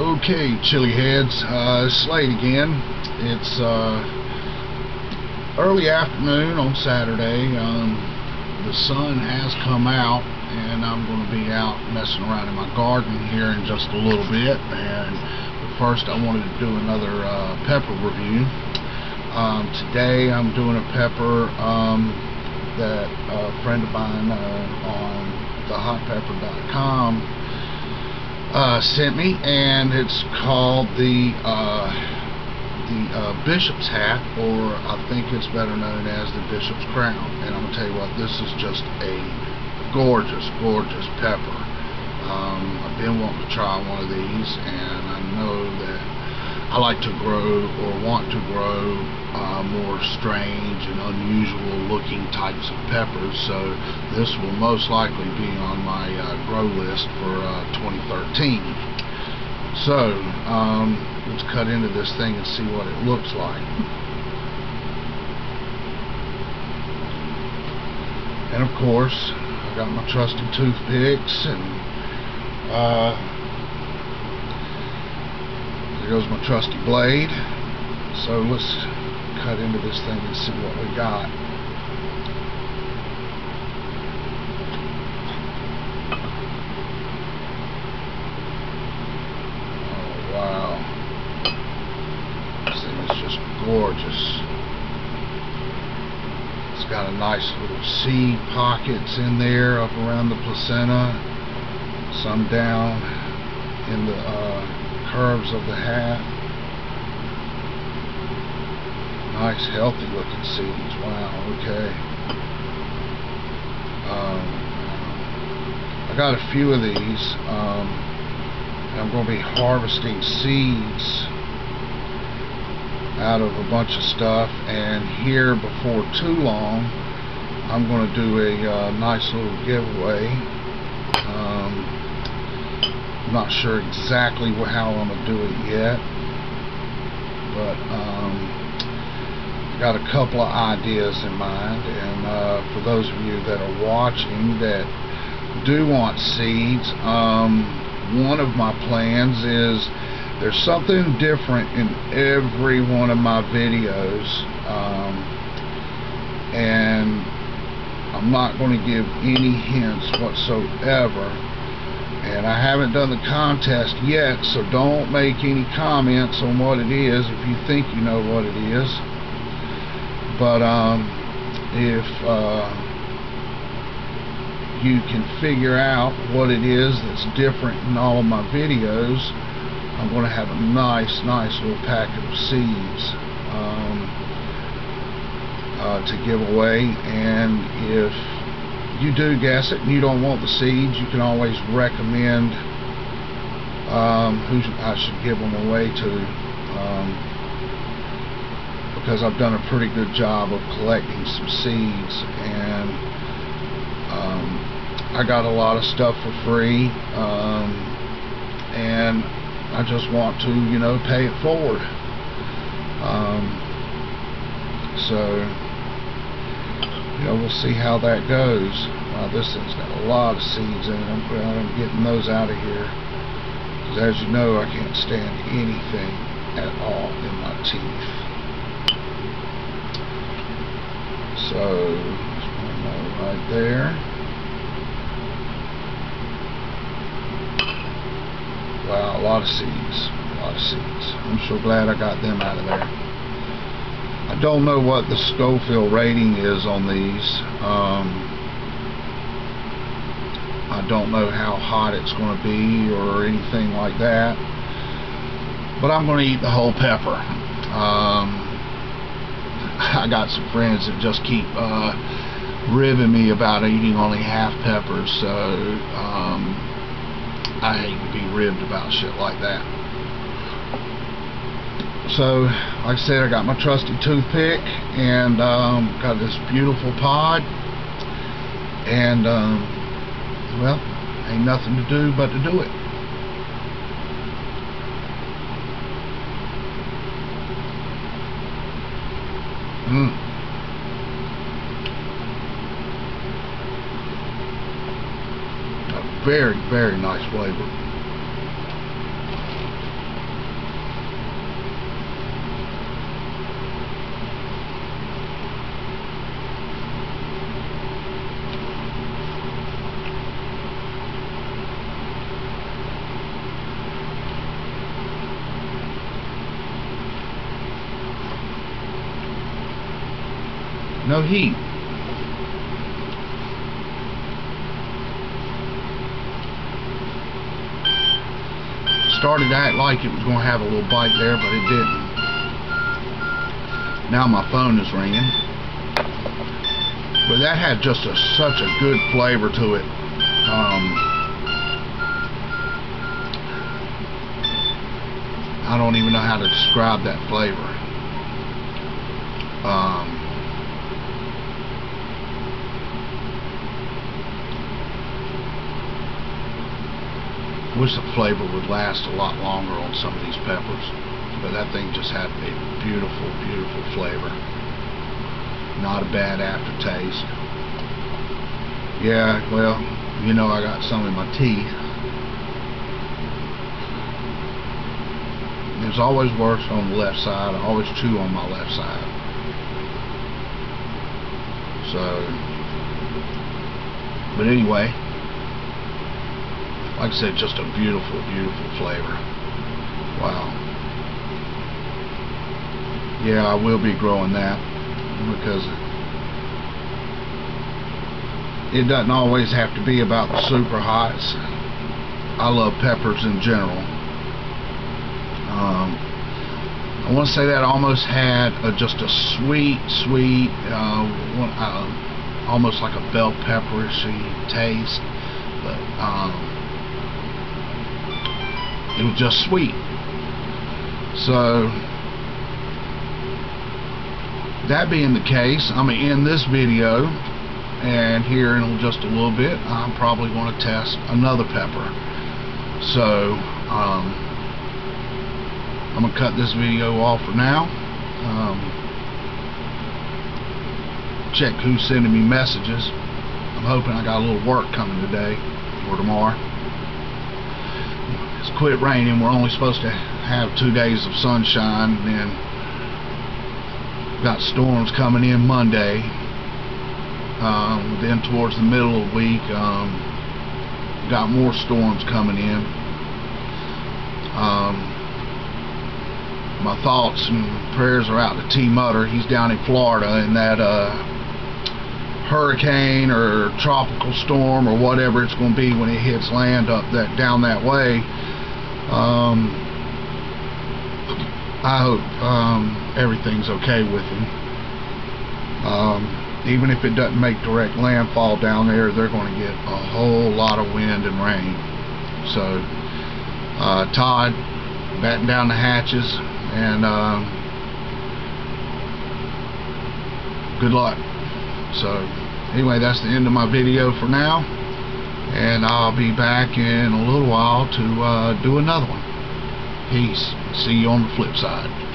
Okay, chili heads, uh, it's late again. It's uh, early afternoon on Saturday. Um, the sun has come out, and I'm going to be out messing around in my garden here in just a little bit. And first, I wanted to do another uh, pepper review. Um, today, I'm doing a pepper um, that a friend of mine uh, on thehotpepper.com uh, sent me, and it's called the uh, the uh, Bishop's hat, or I think it's better known as the Bishop's crown. And I'm gonna tell you what, this is just a gorgeous, gorgeous pepper. Um, I've been wanting to try one of these, and I know that I like to grow or want to grow uh, more strange and unusual looking types of peppers so this will most likely be on my uh, grow list for uh, 2013 so um, let's cut into this thing and see what it looks like. And of course I got my trusty toothpicks and uh, goes my trusty blade. So let's cut into this thing and see what we got. Oh wow. This thing is just gorgeous. It's got a nice little seed pockets in there up around the placenta. Some down in the uh, curves of the hat. Nice healthy looking seeds. Wow, okay. Um, I got a few of these. Um, I'm going to be harvesting seeds out of a bunch of stuff and here before too long I'm going to do a uh, nice little giveaway I'm not sure exactly how I'm going to do it yet, but um, got a couple of ideas in mind, and uh, for those of you that are watching that do want seeds, um, one of my plans is there's something different in every one of my videos, um, and I'm not going to give any hints whatsoever and I haven't done the contest yet so don't make any comments on what it is if you think you know what it is. But um, if uh, you can figure out what it is that's different in all of my videos I'm going to have a nice nice little packet of seeds um, uh, to give away. And if you do guess it and you don't want the seeds, you can always recommend um, who I should give them away to um, because I've done a pretty good job of collecting some seeds and um, I got a lot of stuff for free um, and I just want to you know pay it forward. Um, so you know, we'll see how that goes. Wow, this thing's got a lot of seeds in it. I'm, I'm getting those out of here. Because as you know, I can't stand anything at all in my teeth. So, right there. Wow, a lot of seeds. A lot of seeds. I'm so glad I got them out of there. Don't know what the Scoville rating is on these. Um, I don't know how hot it's going to be or anything like that. But I'm going to eat the whole pepper. Um, I got some friends that just keep uh, ribbing me about eating only half peppers, so um, I hate to be ribbed about shit like that. So, like I said, I got my trusty toothpick and um, got this beautiful pod. And, um, well, ain't nothing to do but to do it. Mmm. very, very nice flavor. No heat. Started to act like it was going to have a little bite there, but it didn't. Now my phone is ringing. But that had just a, such a good flavor to it. Um, I don't even know how to describe that flavor. Um, wish the flavor would last a lot longer on some of these peppers. But that thing just had a beautiful, beautiful flavor. Not a bad aftertaste. Yeah, well, you know I got some in my teeth. It's always worse on the left side. I always chew on my left side. So, but anyway, like I said, just a beautiful, beautiful flavor. Wow. Yeah, I will be growing that because it doesn't always have to be about the super hots. I love peppers in general. Um, I want to say that I almost had a, just a sweet, sweet, uh, one, uh, almost like a bell pepperishy taste, but it was just sweet. So, that being the case, I'm going to end this video. And here in just a little bit, I'm probably going to test another pepper. So, um, I'm going to cut this video off for now. Um, check who's sending me messages. I'm hoping I got a little work coming today or tomorrow quit raining. We're only supposed to have two days of sunshine and got storms coming in Monday. Um, then towards the middle of the week, um, got more storms coming in. Um, my thoughts and prayers are out to T. Mudder. He's down in Florida in that uh, hurricane or tropical storm or whatever it's going to be when it hits land up that down that way. Um, I hope um, everything's okay with him. Um, even if it doesn't make direct landfall down there, they're going to get a whole lot of wind and rain. So, uh, Todd, batten down the hatches, and uh, good luck. So, anyway, that's the end of my video for now and I'll be back in a little while to uh, do another one. Peace. See you on the flip side.